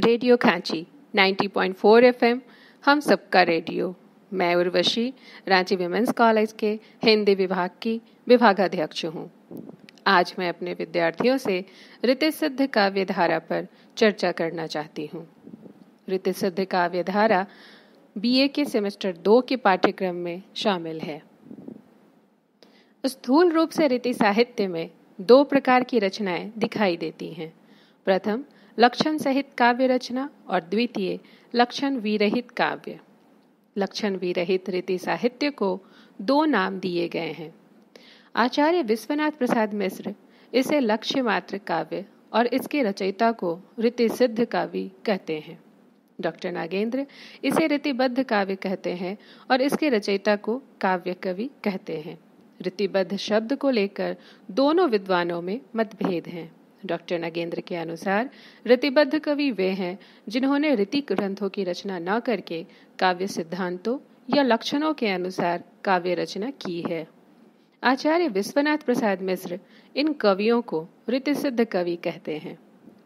Radio खांची 90.4 FM, हम सबका radio. मैं उर्वशी, रांची विमेंस कॉलेज के हिंदी विभाग की विभागाध्यक्ष हूँ। आज मैं अपने विद्यार्थियों से ऋतु सिद्ध काव्य धारा पर चर्चा करना चाहती हूँ। ऋतु सिद्ध काव्य धारा बीए के सेमेस्टर दो के पाठ्यक्रम में शामिल है। स्थूल रूप से रीति साहित्य में दो प्रकार की रचनाएँ दिखाई देती हैं। प्रथम लक्षण सहित काव्य रचना और द्वितीय, लक्षण विरहित काव्य। लक्षण विरहित रीति साहित्य को दो नाम दिए गए हैं। आचार्य विश्वनाथ प्रसाद मिश्र इसे लक्ष्य मात्र काव्य और इसके रचयिता को रीति सिद्ध काव्य कहते हैं। डॉक्टर नागेंद्र इसे रीतिबद्ध काव्य कहते हैं और इसके रचयिता को काव्य कवि कहते हैं। रीतिबद्ध शब्द को लेकर दोनों विद्वानों में मतभेद हैं। डॉक्टर नगेंद्र के अनुसार रीतिबद्ध कवि वे हैं, जिन्होंने रीति ग्रंथों की रचना न करके काव्य सिद्धांतों या लक्षणों के अनुसार काव्य रचना की है। आचार्य विश्वनाथ प्रसाद मिश्र इन कवियों को रीति सिद्ध कवि कहते हैं।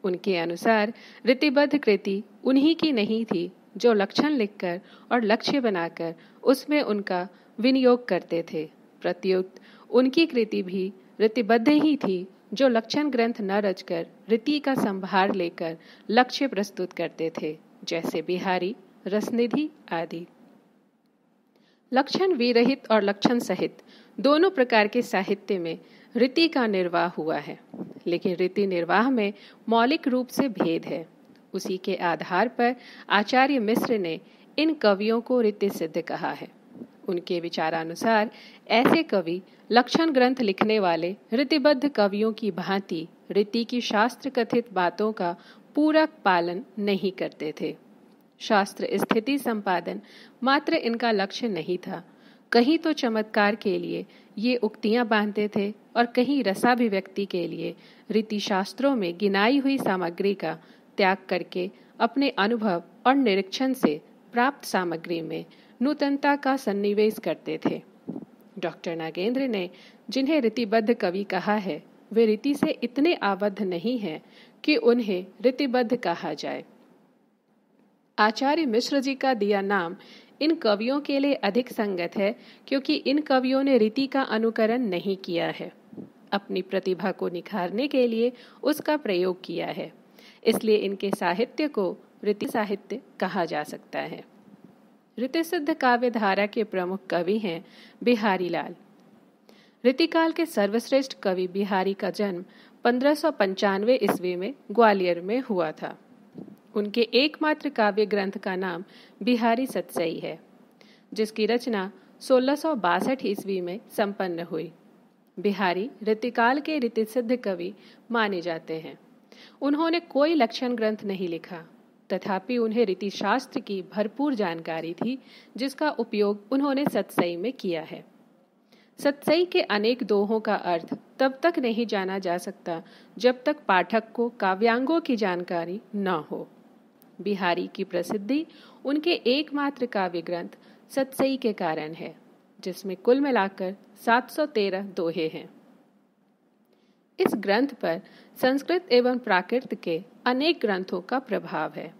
उनके अनुसार रीतिबद्ध कृति उन्हीं की नहीं थी जो लक्षण लिखकर और लक्ष्य बनाकर उसमें उनका विनियोग करते थे। प्रत्युक्त, उनकी कृति भी रीतिबद्ध ही थी जो लक्षण ग्रंथ न रचकर रीति का संभार लेकर लक्ष्य प्रस्तुत करते थे, जैसे बिहारी, रसनिधि आदि। लक्षण विरहित और लक्षण सहित दोनों प्रकार के साहित्य में रीति का निर्वाह हुआ है, लेकिन रीति निर्वाह में मौलिक रूप से भेद है। उसी के आधार पर आचार्य मिश्र ने इन कवियों को रीति सिद्ध कहा है। उनके विचारानुसार, ऐसे कवि लक्षण ग्रंथ लिखने वाले रीतिबद्ध कवियों की भांति रीति की शास्त्र कथित बातों का पूरा पालन नहीं करते थे। शास्त्र स्थिति संपादन मात्र इनका लक्ष्य नहीं था। कहीं तो चमत्कार के लिए ये उक्तियाँ बांधते थे और कहीं रसाभिव्यक्ति के लिए रीति शास्त्रों में गिनाई हुई सामग्री का त्याग करके अपने अनुभव और निरीक्षण से प्राप्त सामग्री में नूतनता का सन्निवेश करते थे। डॉक्टर नागेंद्र ने जिन्हें रीतिबद्ध कवि कहा है, वे रीति से इतने आबद्ध नहीं हैं कि उन्हें रीतिबद्ध कहा जाए। आचार्य मिश्र जी का दिया नाम इन कवियों के लिए अधिक संगत है, क्योंकि इन कवियों ने रीति का अनुकरण नहीं किया है। अपनी प्रतिभा को निखारने के लिए उसका प्रयोग किया है। इसलिए इनके साहित्य को रीति साहित्य कहा जा सकता है। ऋतिसिद्ध काव्य धारा के प्रमुख कवि हैं बिहारी लाल ऋतिकाल के सर्वश्रेष्ठ कवि बिहारी का जन्म पंद्रह ईस्वी में ग्वालियर में हुआ था। उनके एकमात्र काव्य ग्रंथ का नाम बिहारी सत्सई है, जिसकी रचना सोलह ईस्वी में संपन्न हुई। बिहारी ऋतिकाल के ऋतिसिद्ध कवि माने जाते हैं। उन्होंने कोई लक्षण ग्रंथ नहीं लिखा। तथापि उन्हें रीति शास्त्र की भरपूर जानकारी थी, जिसका उपयोग उन्होंने सत्सई में किया है। सत्सई के अनेक दोहों का अर्थ तब तक नहीं जाना जा सकता जब तक पाठक को काव्यांगों की जानकारी न हो। बिहारी की प्रसिद्धि, उनके एकमात्र काव्य ग्रंथ सत्सई के कारण है, जिसमें कुल मिलाकर 713 दोहे हैं। इस ग्रंथ पर संस्कृत एवं प्राकृत के अनेक ग्रंथों का प्रभाव है।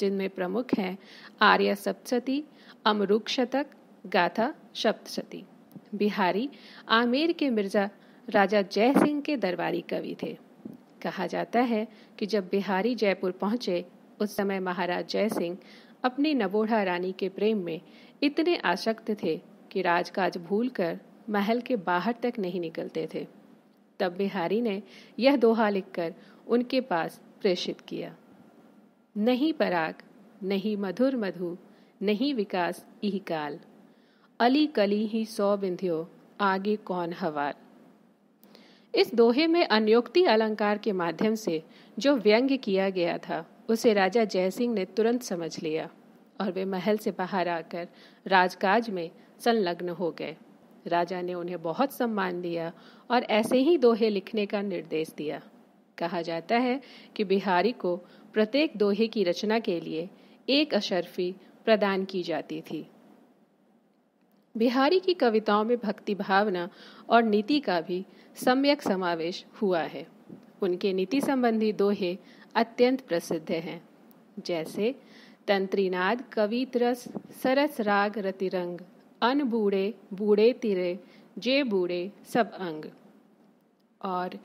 जिनमें प्रमुख हैं आर्य सप्तशती अमरुक शतक गाथा सप्तशती। बिहारी, आमेर के मिर्ज़ा राजा जय सिंह के दरबारी कवि थे। कहा जाता है कि जब बिहारी जयपुर पहुँचे, उस समय महाराज जय सिंह अपनी नबोढ़ा रानी के प्रेम में इतने आसक्त थे कि राजकाज भूलकर महल के बाहर तक नहीं निकलते थे। तब बिहारी ने यह दोहा लिखकर उनके पास प्रेषित किया। नहीं पराग, नहीं मधुर मधु, नहीं विकास इह काल अली कली ही सौ बिंध्यो आगे कौन हवार इस दोहे में अन्योक्ति अलंकार के माध्यम से जो व्यंग्य किया गया था, उसे राजा जयसिंह ने तुरंत समझ लिया और वे महल से बाहर आकर राजकाज में संलग्न हो गए। राजा ने उन्हें बहुत सम्मान दिया और ऐसे ही दोहे लिखने का निर्देश दिया। कहा जाता है कि बिहारी को प्रत्येक दोहे की रचना के लिए एक अशरफी प्रदान की जाती थी। बिहारी की कविताओं में भक्ति भावना और नीति का भी सम्यक समावेश हुआ है। उनके नीति संबंधी दोहे अत्यंत प्रसिद्ध हैं, जैसे, तंत्रीनाद कवित्रस सरस राग रतिरंग, अन बूढ़े बूढ़े तिरे, जे बूढ़े सब अंग, और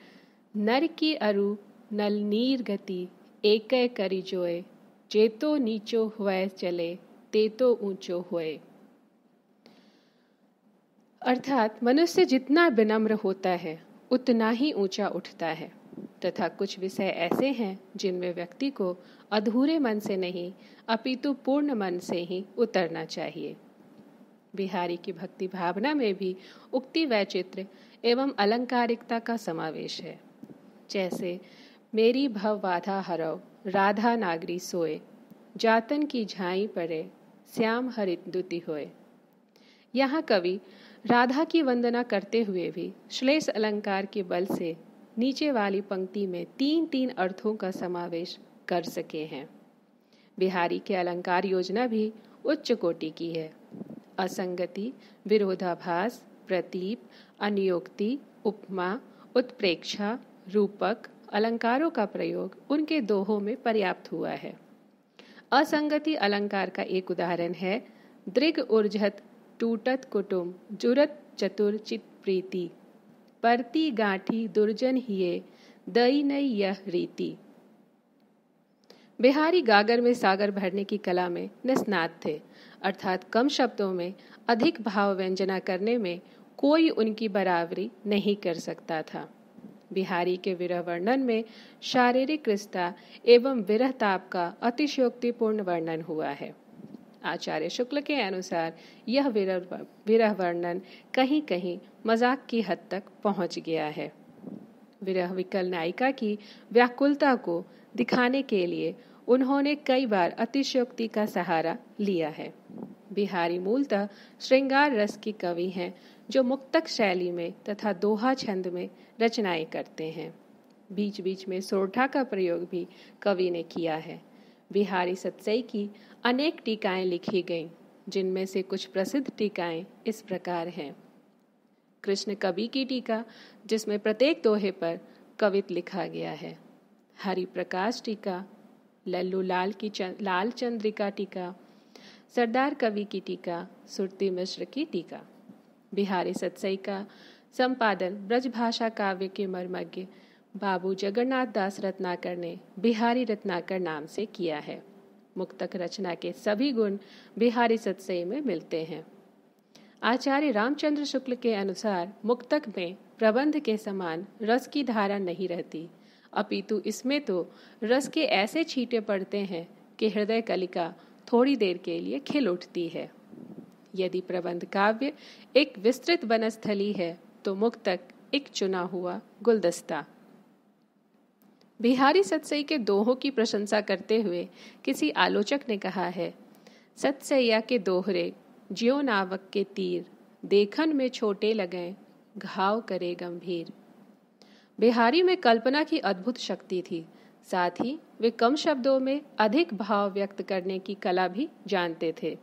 नर की अरु, नल नीर गति एक करी जोए। जे तो नीचो हुए चले ते तो ऊंचो हुए। अर्थात मनुष्य जितना विनम्र होता है, उतना ही ऊँचा उठता है। तथा कुछ विषय ऐसे हैं, जिनमें व्यक्ति को अधूरे मन से नहीं, अपितु पूर्ण मन से ही उतरना चाहिए। बिहारी की भक्ति भावना में भी उक्ति वैचित्र एवं अलंकारिकता का समावेश है। जैसे, मेरी भव बाधा हरव राधा नागरी सोए, जातन की झाई पड़े, श्याम हरित दुति होए। यहाँ कवि राधा की वंदना करते हुए भी श्लेष अलंकार के बल से नीचे वाली पंक्ति में तीन तीन अर्थों का समावेश कर सके हैं। बिहारी के अलंकार योजना भी उच्च कोटि की है। असंगति, विरोधाभास, प्रतीप, अनियोक्ति, उपमा, उत्प्रेक्षा रूपक, अलंकारों का प्रयोग उनके दोहों में पर्याप्त हुआ है। असंगति अलंकार का एक उदाहरण है, दृग उर्जत टूटत कुटुम जुरत चतुर चित प्रीति, परती गांठी दुर्जन हिये, दई नई यह रीति। बिहारी गागर में सागर भरने की कला में निस्नात थे, अर्थात कम शब्दों में अधिक भाव व्यंजना करने में कोई उनकी बराबरी नहीं कर सकता था। बिहारी के विरह वर्णन में शारीरिक क्रिस्ता एवं विरह ताप का अतिशयोक्तिपूर्ण वर्णन हुआ है। आचार्य शुक्ल के अनुसार यह विरह विरह वर्णन कहीं कहीं मज़ाक की हद तक पहुँच गया है। विरह विकल नायिका की व्याकुलता को दिखाने के लिए उन्होंने कई बार अतिशयोक्ति का सहारा लिया है। बिहारी मूलतः श्रृंगार रस की कवि हैं जो मुक्तक शैली में तथा दोहा छंद में रचनाएँ करते हैं। बीच बीच में सोरठा का प्रयोग भी कवि ने किया है। बिहारी सत्सई की अनेक टीकाएँ लिखी गईं जिनमें से कुछ प्रसिद्ध टीकाएँ इस प्रकार हैं। कृष्ण कवि की टीका जिसमें प्रत्येक दोहे पर कवित लिखा गया है। हरि प्रकाश टीका लल्लू लाल की चंद, लाल चंद्रिका टीका सरदार कवि की टीका सुरती मिश्र की टीका। बिहारी सत्सई का संपादन ब्रजभाषा काव्य के मर्मज्ञ बाबू जगन्नाथ दास रत्नाकर ने बिहारी रत्नाकर नाम से किया है। मुक्तक रचना के सभी गुण बिहारी सत्सई में मिलते हैं। आचार्य रामचंद्र शुक्ल के अनुसार मुक्तक में प्रबंध के समान रस की धारा नहीं रहती। अपितु इसमें तो रस के ऐसे छींटे पड़ते हैं कि हृदय कलिका थोड़ी देर के लिए खिल उठती है। यदि प्रबंध काव्य एक विस्तृत वनस्थली है तो मुक्तक एक चुना हुआ गुलदस्ता। बिहारी सतसई के दोहों की प्रशंसा करते हुए किसी आलोचक ने कहा है, सत्सैया के दोहरे, ज्यो नावक के तीर, देखन में छोटे लगे, घाव करे गंभीर। बिहारी में कल्पना की अद्भुत शक्ति थी, साथ ही वे कम शब्दों में अधिक भाव व्यक्त करने की कला भी जानते थे।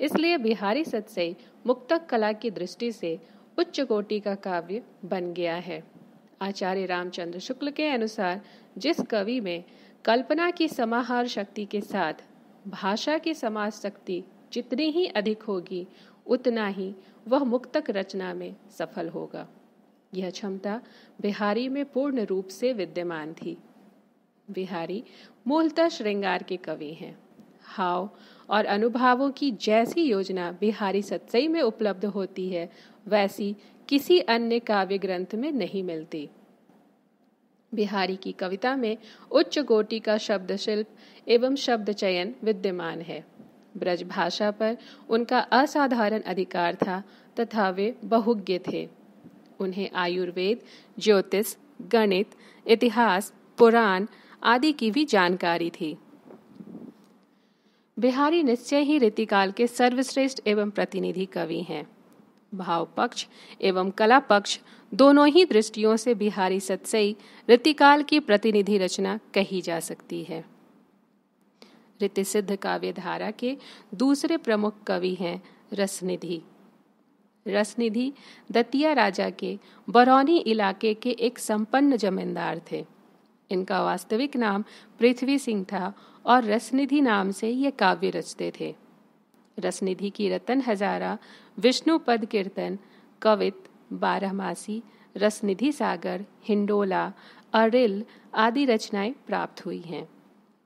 इसलिए बिहारी सत्सई मुक्तक कला की दृष्टि से उच्च कोटि का काव्य बन गया है। आचार्य रामचंद्र शुक्ल के अनुसार जिस कवि में कल्पना की समाहार शक्ति के साथ भाषा की समाज शक्ति जितनी ही अधिक होगी, उतना ही वह मुक्तक रचना में सफल होगा। यह क्षमता बिहारी में पूर्ण रूप से विद्यमान थी। बिहारी मूलतः श्रृंगार के कवि हैं। हाव और अनुभावों की जैसी योजना बिहारी सत्सई में उपलब्ध होती है, वैसी किसी अन्य काव्य ग्रंथ में नहीं मिलती। बिहारी की कविता में उच्च कोटि का शब्द शिल्प एवं शब्द चयन विद्यमान है। ब्रज भाषा पर उनका असाधारण अधिकार था तथा वे बहुज्ञ थे। उन्हें आयुर्वेद, ज्योतिष, गणित, इतिहास, पुराण आदि की भी जानकारी थी। बिहारी निश्चय ही रीतिकाल के सर्वश्रेष्ठ एवं प्रतिनिधि कवि हैं। भाव पक्ष एवं कला पक्ष दोनों ही दृष्टियों से बिहारी सत्सई रीतिकाल की प्रतिनिधि रचना कही जा सकती है। रीति सिद्ध काव्य धारा के दूसरे प्रमुख कवि हैं रसनिधि। रसनिधि दतिया राजा के बरौनी इलाके के एक संपन्न जमींदार थे। इनका वास्तविक नाम पृथ्वी सिंह था और रसनिधि नाम से ये काव्य रचते थे। रसनिधि की रतन हजारा, विष्णु पद कीर्तन, कवित, बारहमासी, रसनिधि सागर, हिंडोला, अरिल आदि रचनाएँ प्राप्त हुई हैं।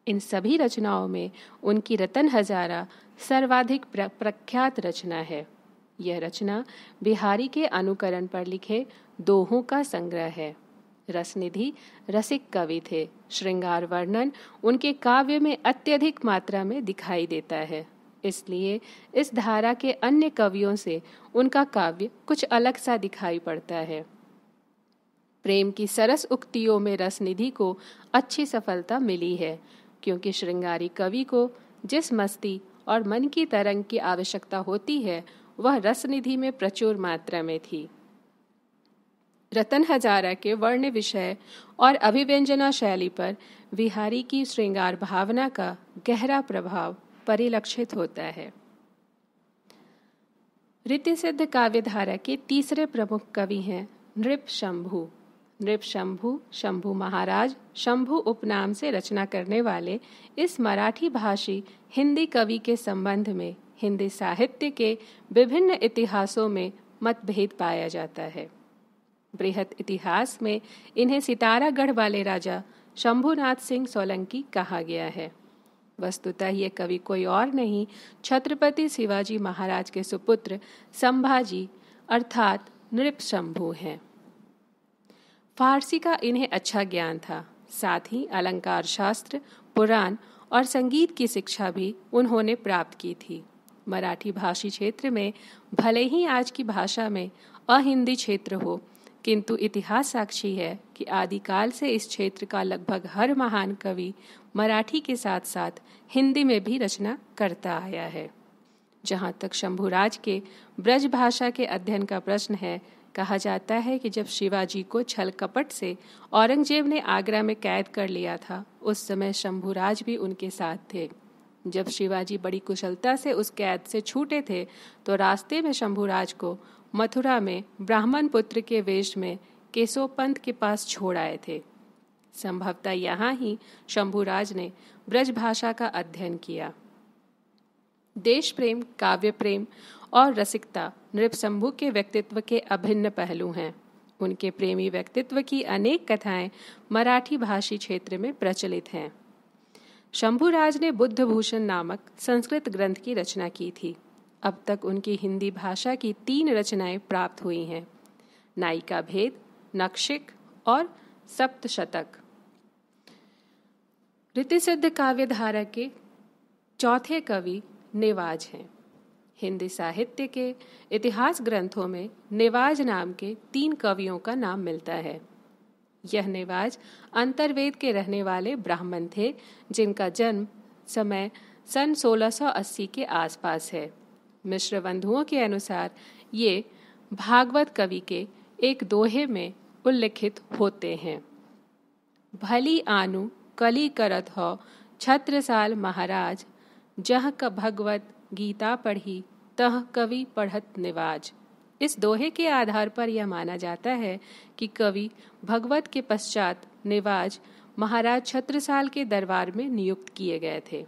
इन सभी रचनाओं में उनकी रतन हजारा सर्वाधिक प्रख्यात रचना है। यह रचना बिहारी के अनुकरण पर लिखे दोहों का संग्रह है। रसनिधि रसिक कवि थे। श्रृंगार वर्णन उनके काव्य में अत्यधिक मात्रा में दिखाई देता है। इसलिए इस धारा के अन्य कवियों से उनका काव्य कुछ अलग सा दिखाई पड़ता है। प्रेम की सरस उक्तियों में रसनिधि को अच्छी सफलता मिली है, क्योंकि श्रृंगारी कवि को जिस मस्ती और मन की तरंग की आवश्यकता होती है, वह रसनिधि में प्रचुर मात्रा में थी। रतन हजारा के वर्ण विषय और अभिव्यंजना शैली पर विहारी की श्रृंगार भावना का गहरा प्रभाव परिलक्षित होता है। रीति सिद्ध काव्यधारा के तीसरे प्रमुख कवि हैं नृप शंभु नृप शंभु शंभु महाराज, शंभु उपनाम से रचना करने वाले इस मराठी भाषी हिंदी कवि के संबंध में हिंदी साहित्य के विभिन्न इतिहासों में मतभेद पाया जाता है। बृहत इतिहास में इन्हें सितारागढ़ वाले राजा शंभुनाथ सिंह सोलंकी कहा गया है। वस्तुतः ये कवि कोई और नहीं, छत्रपति शिवाजी महाराज के सुपुत्र संभाजी अर्थात नृप शंभु हैं। फारसी का इन्हें अच्छा ज्ञान था, साथ ही अलंकार शास्त्र, पुराण और संगीत की शिक्षा भी उन्होंने प्राप्त की थी। मराठी भाषी क्षेत्र में भले ही आज की भाषा में अहिंदी क्षेत्र हो किंतु इतिहास साक्षी है कि आदिकाल से इस क्षेत्र का लगभग हर महान कवि मराठी के साथ साथ हिंदी में भी रचना करता आया है। जहाँ तक शंभुराज के ब्रज भाषा के अध्ययन का प्रश्न है, कहा जाता है कि जब शिवाजी को छल कपट से औरंगज़ेब ने आगरा में कैद कर लिया था, उस समय शंभुराज भी उनके साथ थे। जब शिवाजी बड़ी कुशलता से उस कैद से छूटे थे तो रास्ते में शंभुराज को मथुरा में ब्राह्मण पुत्र के वेश में केशव पंत के पास छोड़ आए थे। संभवतः यहाँ ही शंभुराज ने ब्रज भाषा का अध्ययन किया। देश प्रेम काव्य प्रेम और रसिकता नृपशंभु के व्यक्तित्व के अभिन्न पहलू हैं। उनके प्रेमी व्यक्तित्व की अनेक कथाएँ मराठी भाषी क्षेत्र में प्रचलित हैं। शंभुराज ने बुद्ध भूषण नामक संस्कृत ग्रंथ की रचना की थी। अब तक उनकी हिंदी भाषा की तीन रचनाएँ प्राप्त हुई हैं। नायिका भेद, नक्षिक और सप्तशतक। रीतिसिद्ध काव्यधारा के चौथे कवि नेवाज हैं। हिंदी साहित्य के इतिहास ग्रंथों में नेवाज नाम के तीन कवियों का नाम मिलता है। यह नेवाज अंतर्वेद के रहने वाले ब्राह्मण थे, जिनका जन्म समय सन 1680 के आसपास है। मिश्र बंधुओं के अनुसार ये भागवत कवि के एक दोहे में उल्लिखित होते हैं। भली आनु कली करत हो छत्रसाल महाराज, जह क भगवत गीता पढ़ी तह कवि पढ़त निवाज। इस दोहे के आधार पर यह माना जाता है कि कवि भगवत के पश्चात निवाज महाराज छत्रसाल के दरबार में नियुक्त किए गए थे।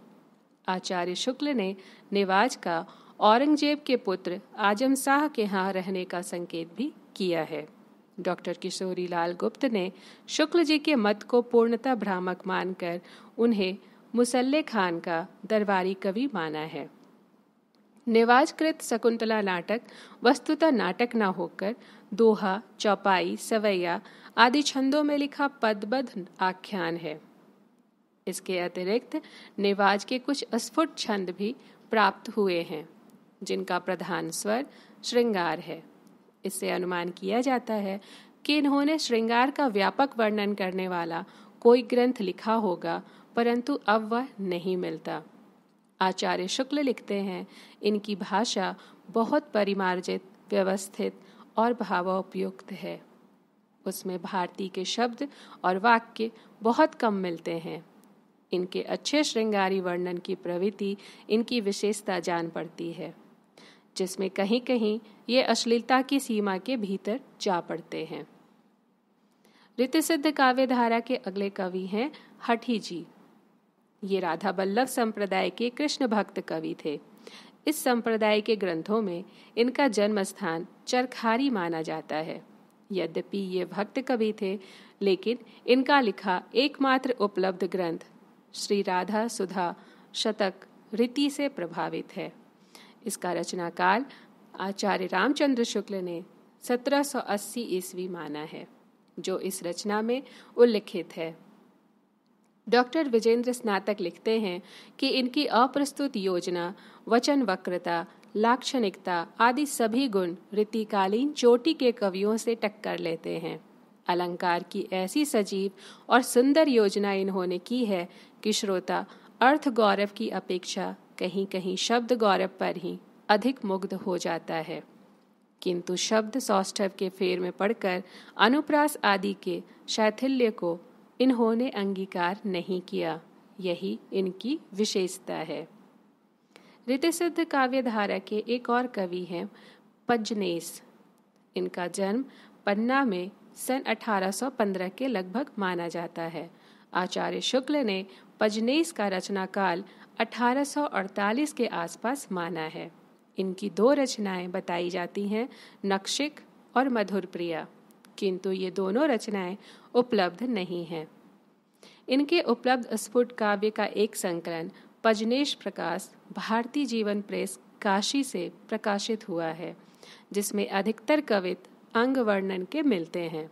आचार्य शुक्ल ने निवाज का औरंगज़ेब के पुत्र आज़म शाह के यहाँ रहने का संकेत भी किया है। डॉक्टर किशोरी लाल गुप्त ने शुक्ल जी के मत को पूर्णतः भ्रामक मानकर उन्हें मुसल्ले खान का दरबारी कवि माना है। निवाजकृत शकुंतला नाटक वस्तुतः नाटक न होकर दोहा, चौपाई, सवैया आदि छंदों में लिखा पदबद्ध आख्यान है। इसके अतिरिक्त निवाज के कुछ स्फुट छंद भी प्राप्त हुए हैं। जिनका प्रधान स्वर श्रृंगार है। इससे अनुमान किया जाता है कि इन्होंने श्रृंगार का व्यापक वर्णन करने वाला कोई ग्रंथ लिखा होगा, परंतु अब वह नहीं मिलता। आचार्य शुक्ल लिखते हैं, इनकी भाषा बहुत परिमार्जित, व्यवस्थित और भावोपयुक्त है। उसमें भारती के शब्द और वाक्य बहुत कम मिलते हैं। इनके अच्छे श्रृंगारी वर्णन की प्रवृत्ति इनकी विशेषता जान पड़ती है। जिसमें कहीं कहीं ये अश्लीलता की सीमा के भीतर जा पड़ते हैं। ऋतसिद्ध काव्यधारा के अगले कवि हैं हठी जी। ये राधा बल्लभ संप्रदाय के कृष्ण भक्त कवि थे। इस संप्रदाय के ग्रंथों में इनका जन्म स्थान चरखारी माना जाता है। यद्यपि ये भक्त कवि थे, लेकिन इनका लिखा एकमात्र उपलब्ध ग्रंथ श्री राधा सुधा शतक रीति से प्रभावित है। इसका रचनाकाल आचार्य रामचंद्र शुक्ल ने 1780 ईस्वी माना है, जो इस रचना में उल्लिखित है। डॉक्टर विजेंद्र स्नातक लिखते हैं कि इनकी अप्रस्तुत योजना, वचन वक्रता, लाक्षणिकता आदि सभी गुण रीतिकालीन चोटी के कवियों से टक्कर लेते हैं। अलंकार की ऐसी सजीव और सुंदर योजना इन्होंने की है कि श्रोता अर्थ गौरव की अपेक्षा कहीं कहीं शब्द गौरव पर ही अधिक मुग्ध हो जाता है। किंतु शब्द सौष्ठव के फेर में पढ़कर अनुप्रास आदि के शैथिल्य को इन्होंने अंगीकार नहीं किया। यही इनकी विशेषता है। ऋतसिद्ध काव्यधारा के एक और कवि हैं पजनेस। इनका जन्म पन्ना में सन 1815 के लगभग माना जाता है। आचार्य शुक्ल ने पजनेस का रचनाकाल 1848 के आसपास माना है। इनकी दो रचनाएँ बताई जाती हैं नक्शिक और मधुर प्रिया किंतु ये दोनों रचनाएँ उपलब्ध नहीं हैं। इनके उपलब्ध स्फुट काव्य का एक संकलन पजनेश प्रकाश भारतीय जीवन प्रेस, काशी से प्रकाशित हुआ है, जिसमें अधिकतर कवित अंग वर्णन के मिलते हैं।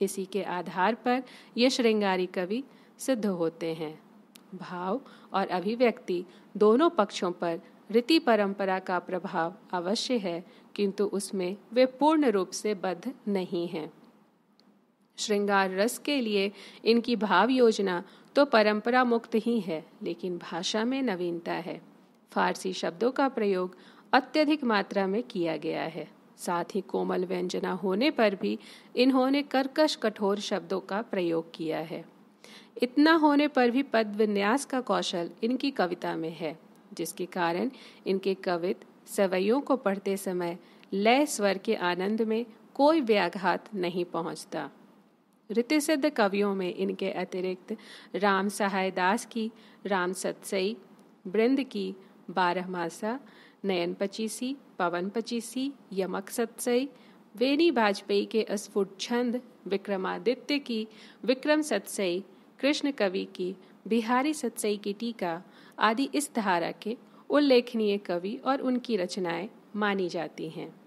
इसी के आधार पर ये श्रृंगारी कवि सिद्ध होते हैं। भाव और अभिव्यक्ति दोनों पक्षों पर रीति परंपरा का प्रभाव अवश्य है, किंतु उसमें वे पूर्ण रूप से बद्ध नहीं हैं। श्रृंगार रस के लिए इनकी भाव योजना तो परंपरा मुक्त ही है, लेकिन भाषा में नवीनता है। फारसी शब्दों का प्रयोग अत्यधिक मात्रा में किया गया है। साथ ही कोमल व्यंजना होने पर भी इन्होंने कर्कश कठोर शब्दों का प्रयोग किया है। इतना होने पर भी पद विन्यास का कौशल इनकी कविता में है, जिसके कारण इनके कवित सवैयों को पढ़ते समय लय स्वर के आनंद में कोई व्याघात नहीं पहुँचता। ऋतिसिद्ध कवियों में इनके अतिरिक्त राम सहाय दास की, राम सतसई बृंद की, बारह मासा, नयन पचीसी, पवन पचीसी, यमक सतसई वेनी वाजपेयी के अस्फुट छंद, विक्रमादित्य की, विक्रम सतसई कृष्ण कवि की बिहारी सत्सई की टीका आदि इस धारा के उल्लेखनीय कवि और उनकी रचनाएँ मानी जाती हैं।